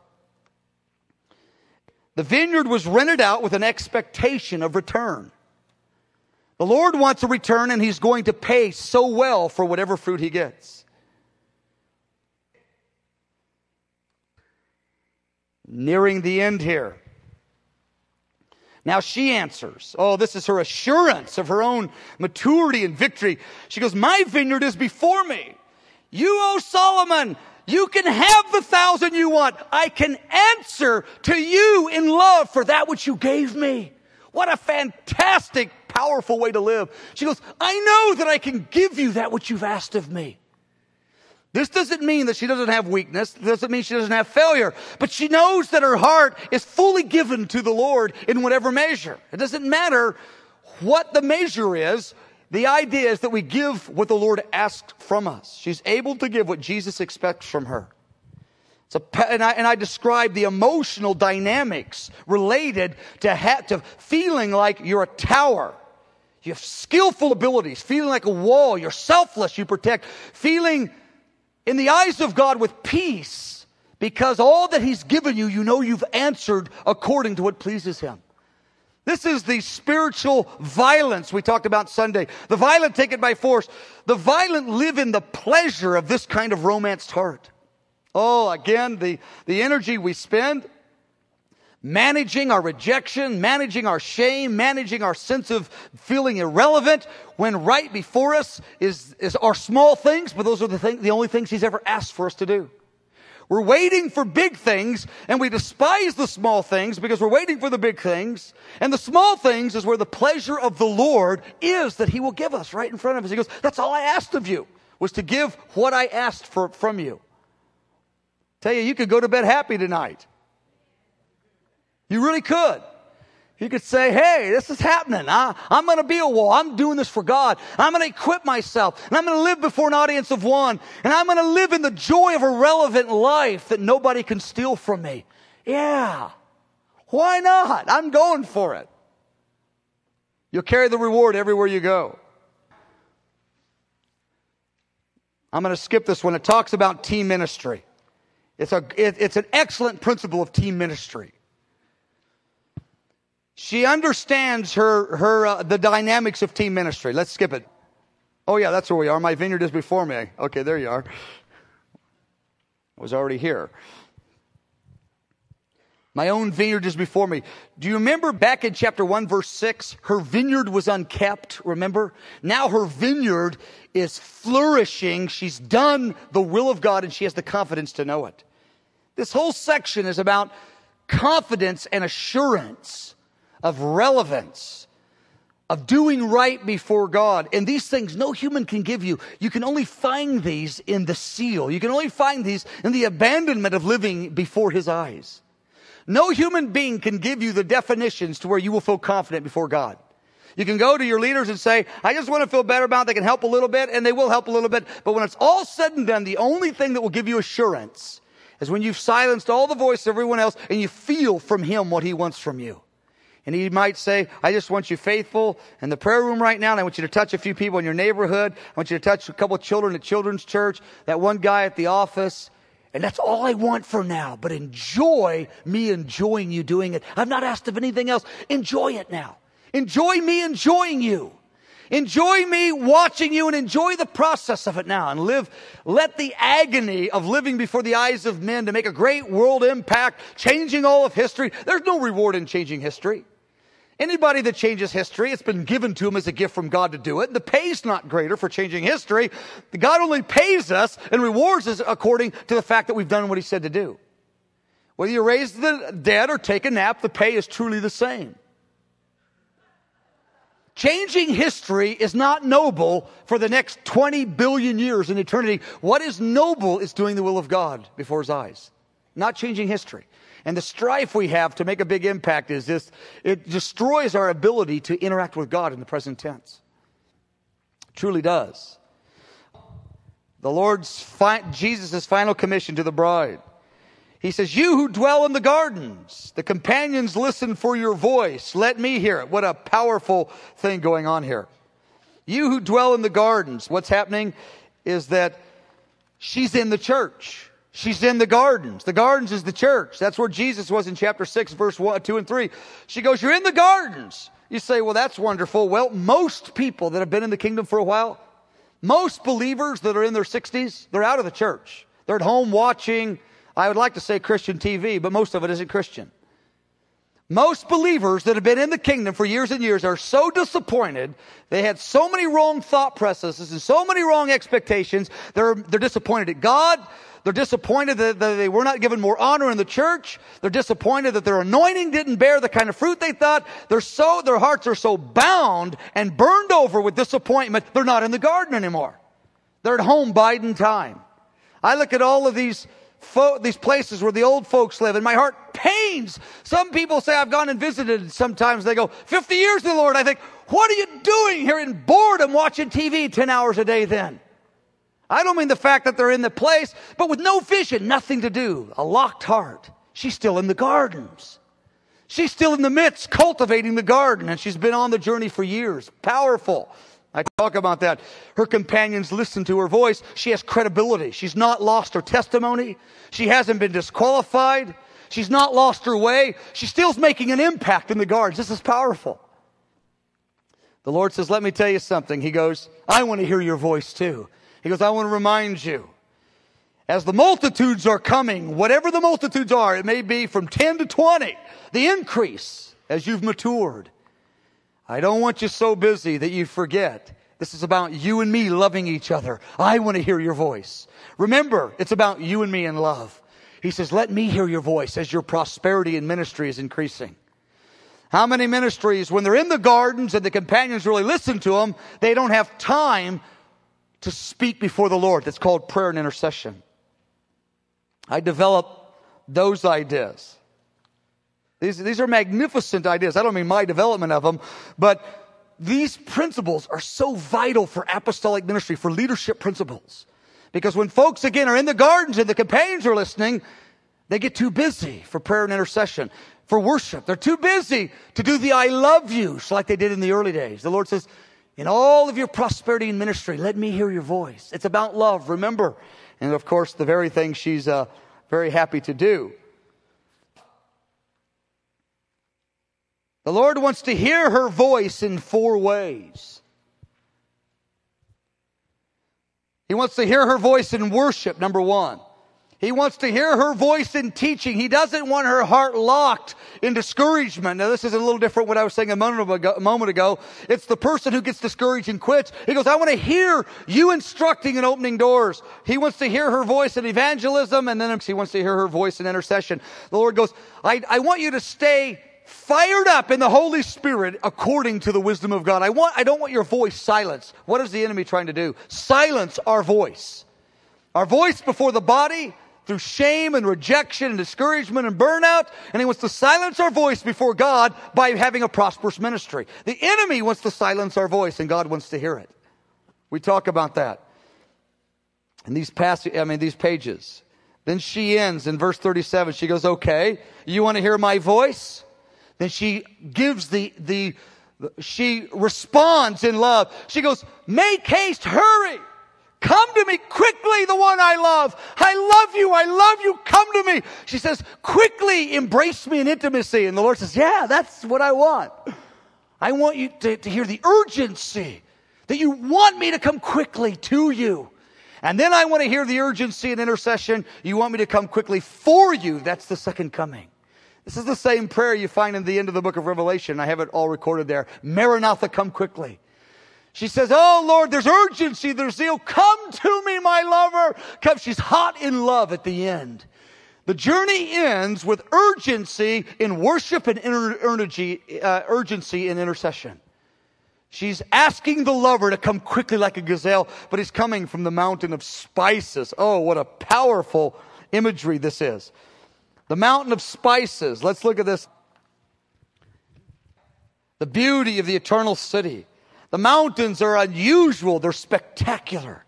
The vineyard was rented out with an expectation of return. The Lord wants a return and He's going to pay so well for whatever fruit He gets. Nearing the end here. Now she answers. Oh, this is her assurance of her own maturity and victory. She goes, My vineyard is before me. You, O Solomon, you can have the thousand you want. I can answer to you in love for that which you gave me. What a fantastic, powerful way to live. She goes, I know that I can give you that which you've asked of me. This doesn't mean that she doesn't have weakness. It doesn't mean she doesn't have failure. But she knows that her heart is fully given to the Lord in whatever measure. It doesn't matter what the measure is. The idea is that we give what the Lord asks from us. She's able to give what Jesus expects from her. A, and, I, and I describe the emotional dynamics related to, ha, to feeling like you're a tower. You have skillful abilities, feeling like a wall. You're selfless, you protect. Feeling in the eyes of God with peace because all that He's given you, you know you've answered according to what pleases Him. This is the spiritual violence we talked about Sunday. The violent take it by force. The violent live in the pleasure of this kind of romanced heart. Oh, again, the, the energy we spend managing our rejection, managing our shame, managing our sense of feeling irrelevant when right before us is, is our small things, but those are the, thing, the only things He's ever asked for us to do. We're waiting for big things and we despise the small things because we're waiting for the big things. And the small things is where the pleasure of the Lord is that He will give us right in front of us. He goes, That's all I asked of you was to give what I asked for, from you. Tell you, you could go to bed happy tonight. You really could. You could say, hey, this is happening. I, am going to be a wall. I'm doing this for God. I'm going to equip myself. And I'm going to live before an audience of one. And I'm going to live in the joy of a relevant life that nobody can steal from me. Yeah. Why not? I'm going for it. You'll carry the reward everywhere you go. I'm going to skip this one. It talks about team ministry. It's, a, it, it's an excellent principle of team ministry. She understands her, her, uh, the dynamics of team ministry. Let's skip it. Oh, yeah, that's where we are. My vineyard is before me. Okay, there you are. I was already here. My own vineyard is before me. Do you remember back in chapter 1, verse 6? Her vineyard was unkept, remember? Now her vineyard is flourishing. She's done the will of God and she has the confidence to know it. This whole section is about confidence and assurance of relevance, of doing right before God. And these things no human can give you. You can only find these in the seal. You can only find these in the abandonment of living before His eyes. No human being can give you the definitions to where you will feel confident before God. You can go to your leaders and say, I just want to feel better about it. They can help a little bit, and they will help a little bit. But when it's all said and done, the only thing that will give you assurance is when you've silenced all the voice of everyone else and you feel from Him what He wants from you. And he might say, I just want you faithful in the prayer room right now, and I want you to touch a few people in your neighborhood. I want you to touch a couple children at children's church, that one guy at the office. And that's all I want for now. But enjoy me enjoying you doing it. I've not asked of anything else. Enjoy it now. Enjoy me enjoying you. Enjoy me watching you and enjoy the process of it now and live, let the agony of living before the eyes of men to make a great world impact, changing all of history. There's no reward in changing history. Anybody that changes history, it's been given to him as a gift from God to do it. The pay's not greater for changing history. God only pays us and rewards us according to the fact that we've done what he said to do. Whether you raise the dead or take a nap, the pay is truly the same. Changing history is not noble for the next 20 billion years in eternity. What is noble is doing the will of God before his eyes, not changing history. And the strife we have to make a big impact is this it destroys our ability to interact with God in the present tense. It truly does. The Lord's fi- Jesus' final commission to the bride. He says, You who dwell in the gardens, the companions listen for your voice. Let me hear it. What a powerful thing going on here. You who dwell in the gardens, what's happening is that she's in the church. She's in the gardens. The gardens is the church. That's where Jesus was in chapter 6, verse 1, 2 and 3. She goes, You're in the gardens. You say, Well, that's wonderful. Well, most people that have been in the kingdom for a while, most believers that are in their 60s, they're out of the church. They're at home watching, I would like to say Christian TV, but most of it isn't Christian. Most believers that have been in the kingdom for years and years are so disappointed. They had so many wrong thought processes and so many wrong expectations. They're, they're disappointed at God. They're disappointed that, they were not given more honor in the church. They're disappointed that their anointing didn't bear the kind of fruit they thought. They're so, their hearts are so bound and burned over with disappointment, they're not in the garden anymore. They're at home biding time. I look at all of these fo- these places where the old folks live, and my heart pains. Some people say I've gone and visited. Sometimes they go, 50 years the Lord. I think, what are you doing here in boredom watching TV 10 hours a day then? I don't mean the fact that they're in the place, but with no vision, nothing to do, a locked heart. She's still in the gardens. She's still in the midst cultivating the garden, and she's been on the journey for years. Powerful. I talk about that. Her companions listen to her voice. She has credibility. She's not lost her testimony. She hasn't been disqualified. She's not lost her way. She still's making an impact in the gardens. This is powerful. The Lord says, Let me tell you something. He goes, I want to hear your voice too. He goes, I want to remind you. As the multitudes are coming, whatever the multitudes are, it may be from 10 to 20, the increase as you've matured. I don't want you so busy that you forget. This is about you and me loving each other. I want to hear your voice. Remember, it's about you and me in love. He says, let me hear your voice as your prosperity in ministry is increasing. How many ministries, when they're in the gardens and the companions really listen to them, they don't have time to speak before the Lord. That's called prayer and intercession. I develop those ideas. These, these are magnificent ideas. I don't mean my development of them, but these principles are so vital for apostolic ministry, for leadership principles. Because when folks, again, are in the gardens and the companions are listening, they get too busy for prayer and intercession, for worship. They're too busy to do the I love yous like they did in the early days. The Lord says, in all of your prosperity and ministry, let me hear your voice. It's about love, remember. And of course, the very thing she's uh, very happy to do. The Lord wants to hear her voice in four ways. He wants to hear her voice in worship, number one. He wants to hear her voice in teaching. He doesn't want her heart locked in discouragement. Now, this is a little different what I was saying a moment ago. A moment ago. It's the person who gets discouraged and quits. He goes, I want to hear you instructing and opening doors. He wants to hear her voice in evangelism, and then he wants to hear her voice in intercession. The Lord goes, I, I want you to stay fired up in the Holy Spirit according to the wisdom of God. I want, I don't want your voice silenced. What is the enemy trying to do? Silence our voice. Our voice before the body through shame and rejection and discouragement and burnout. And he wants to silence our voice before God by having a prosperous ministry. The enemy wants to silence our voice and God wants to hear it. We talk about that. In these past, I mean, these pages. Then she ends in verse 37. She goes, okay, you want to hear my voice? Then she gives the, the, she responds in love. She goes, make haste, hurry. Come to me quickly, the one I love. I love you. I love you. Come to me. She says, quickly embrace me in intimacy. And the Lord says, yeah, that's what I want. I want you to, to hear the urgency that you want me to come quickly to you. And then I want to hear the urgency and intercession. You want me to come quickly for you. That's the second coming. This is the same prayer you find in the end of the book of Revelation. I have it all recorded there. Maranatha, come quickly. She says, Oh Lord, there's urgency, there's zeal. Come to me, my lover. Come. She's hot in love at the end. The journey ends with urgency in worship and energy, uh, urgency in intercession. She's asking the lover to come quickly like a gazelle, but he's coming from the mountain of spices. Oh, what a powerful imagery this is. The mountain of spices. Let's look at this. The beauty of the eternal city. The mountains are unusual, they're spectacular.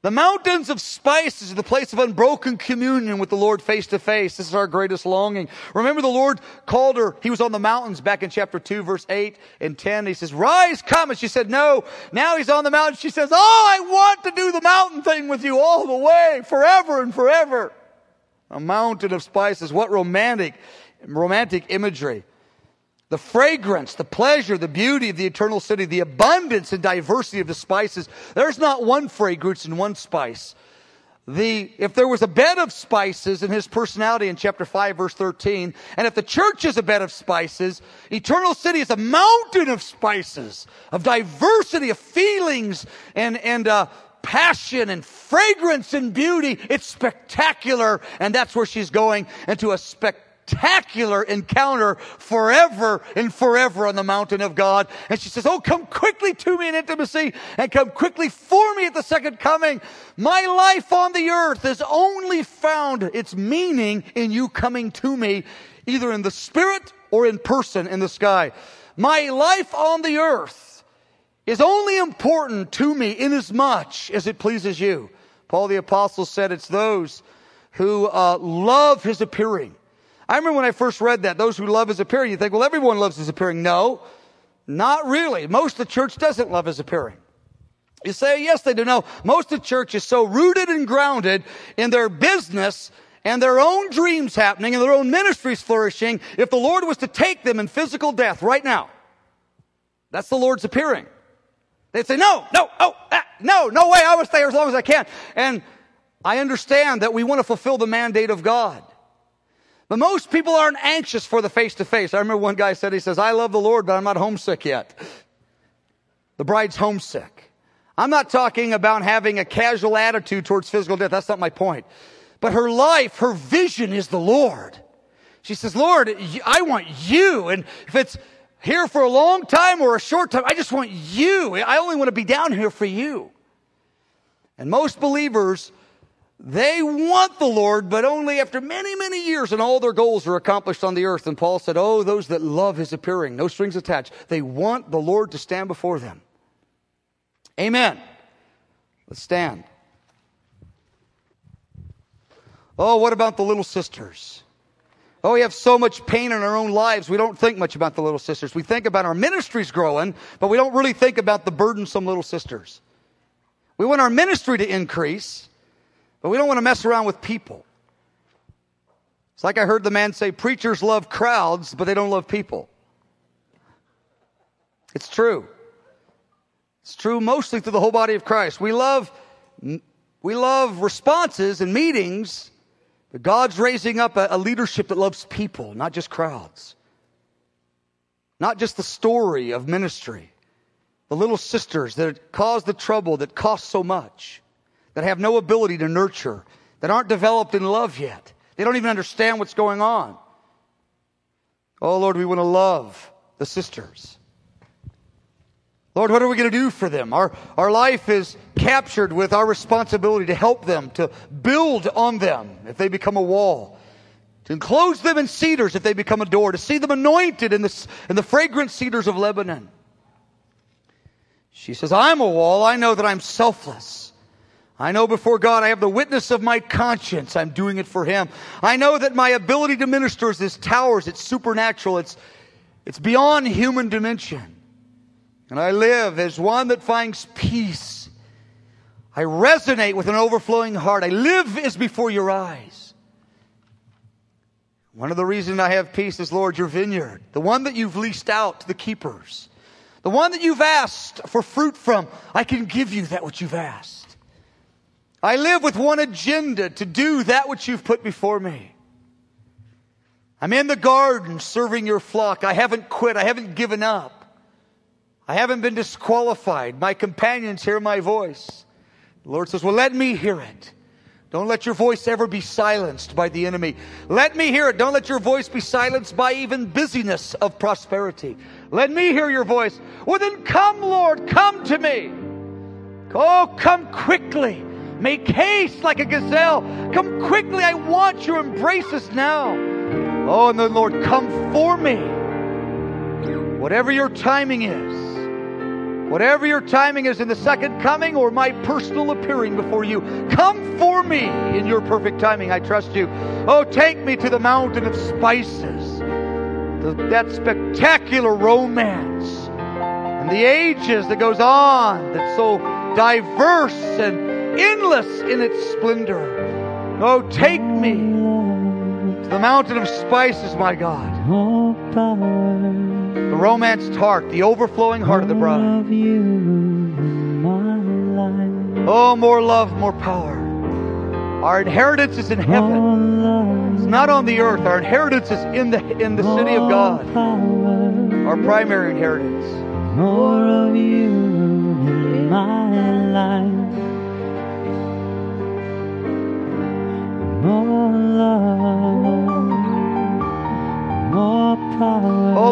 The mountains of spices are the place of unbroken communion with the Lord face to face. This is our greatest longing. Remember the Lord called her, he was on the mountains back in chapter 2, verse 8 and 10. He says, rise, come. And she said, no. Now he's on the mountain. She says, oh, I want to do the mountain thing with you all the way, forever and forever. A mountain of spices. What romantic, romantic imagery. The fragrance, the pleasure, the beauty of the eternal city, the abundance and diversity of the spices. There's not one fragrance and one spice. The, if there was a bed of spices in his personality in chapter 5 verse 13, and if the church is a bed of spices, eternal city is a mountain of spices, of diversity of feelings and, and, uh, passion and fragrance and beauty. It's spectacular. And that's where she's going into a spectacular spectacular encounter forever and forever on the mountain of God. And she says, Oh, come quickly to me in intimacy and come quickly for me at the second coming. My life on the earth has only found its meaning in you coming to me, either in the spirit or in person in the sky. My life on the earth is only important to me much as it pleases you. Paul the apostle said it's those who uh, love his appearing. I remember when I first read that, those who love his appearing, you think, well, everyone loves his appearing. No, not really. Most of the church doesn't love his appearing. You say, yes, they do. No, most of the church is so rooted and grounded in their business and their own dreams happening and their own ministries flourishing. If the Lord was to take them in physical death right now, that's the Lord's appearing. They'd say, no, no, oh, ah, no, no way. I will stay here as long as I can. And I understand that we want to fulfill the mandate of God. But most people aren't anxious for the face to face. I remember one guy said, he says, I love the Lord, but I'm not homesick yet. The bride's homesick. I'm not talking about having a casual attitude towards physical death. That's not my point. But her life, her vision is the Lord. She says, Lord, I want you. And if it's here for a long time or a short time, I just want you. I only want to be down here for you. And most believers they want the Lord, but only after many, many years, and all their goals are accomplished on the earth. And Paul said, Oh, those that love his appearing, no strings attached. They want the Lord to stand before them. Amen. Let's stand. Oh, what about the little sisters? Oh, we have so much pain in our own lives. We don't think much about the little sisters. We think about our ministries growing, but we don't really think about the burdensome little sisters. We want our ministry to increase, but we don't want to mess around with people. It's like I heard the man say preachers love crowds, but they don't love people. It's true. It's true mostly through the whole body of Christ. We love, we love responses and meetings, but God's raising up a, a leadership that loves people, not just crowds. Not just the story of ministry. The little sisters that caused the trouble that cost so much that have no ability to nurture, that aren't developed in love yet. They don't even understand what's going on. Oh, Lord, we want to love the sisters. Lord, what are we going to do for them? Our, our life is captured with our responsibility to help them, to build on them if they become a wall, to enclose them in cedars if they become a door, to see them anointed in the, in the fragrant cedars of Lebanon. She says, I'm a wall. I know that I'm selfless. I know before God I have the witness of my conscience. I'm doing it for Him. I know that my ability to minister is this towers. It's supernatural. It's, it's beyond human dimension. And I live as one that finds peace. I resonate with an overflowing heart. I live as before your eyes. One of the reasons I have peace is, Lord, your vineyard, the one that you've leased out to the keepers, the one that you've asked for fruit from. I can give you that which you've asked. I live with one agenda to do that which you've put before me. I'm in the garden serving your flock. I haven't quit. I haven't given up. I haven't been disqualified. My companions hear my voice. The Lord says, Well, let me hear it. Don't let your voice ever be silenced by the enemy. Let me hear it. Don't let your voice be silenced by even busyness of prosperity. Let me hear your voice. Well, then come, Lord, come to me. Oh, come quickly. Make haste like a gazelle. Come quickly. I want your embraces now. Oh, and then, Lord, come for me. Whatever your timing is, whatever your timing is in the second coming or my personal appearing before you, come for me in your perfect timing. I trust you. Oh, take me to the mountain of spices, the, that spectacular romance and the ages that goes on, that's so diverse and endless in its splendor. Oh, take me to the mountain of spices, my God. The romanced heart, the overflowing heart of the bride. Oh, more love, more power. Our inheritance is in heaven. It's not on the earth. Our inheritance is in the in the city of God. Our primary inheritance. More of you in my life. More love.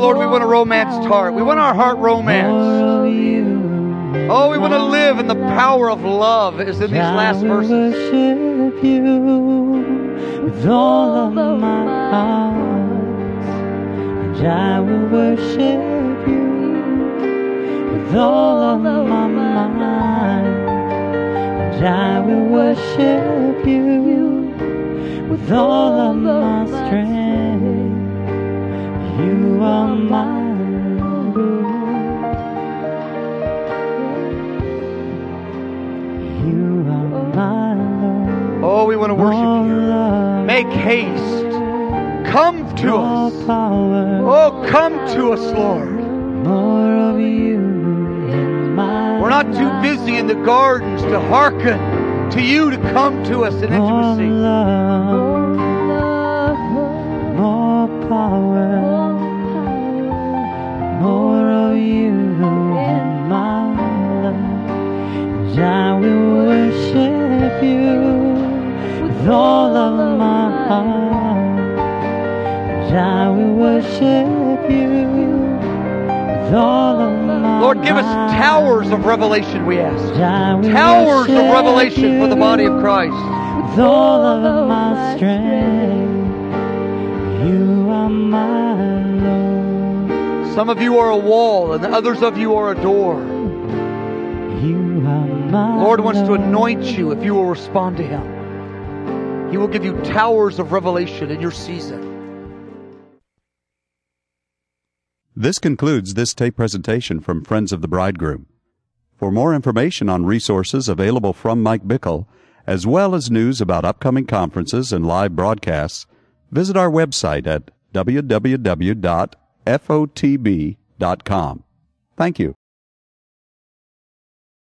Lord, we want a romanced heart. We want our heart romance. Oh, we want to live in the power of love, as in these last verses. worship you with all of my heart, and I will worship you with all of my mind, and I will worship you with all of my strength. You are my Lord. You are my Lord. Oh, we want to worship you. Make haste. Come to us. Oh, come to us, Lord. more of you We're not too busy in the gardens to hearken to you to come to us in More intimacy. love, more power, more of you in my life. And I will worship you with all of my heart. And I will worship you Lord, give us towers of revelation, we ask. Towers of revelation for the body of Christ. with all of my strength. You are my Lord. Some of you are a wall, and others of you are a door. You are my Lord wants to anoint you if you will respond to Him. He will give you towers of revelation in your season. This concludes this tape presentation from Friends of the Bridegroom. For more information on resources available from Mike Bickle, as well as news about upcoming conferences and live broadcasts, visit our website at www.fotb.com. Thank you.